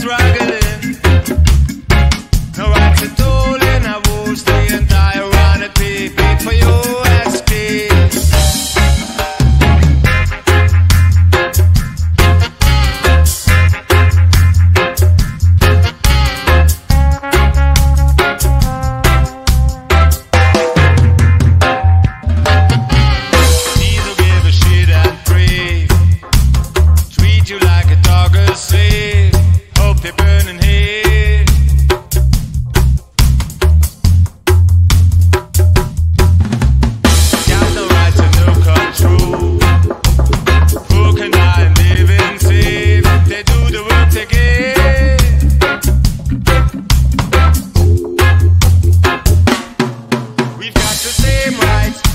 struggling. We've got the same rights.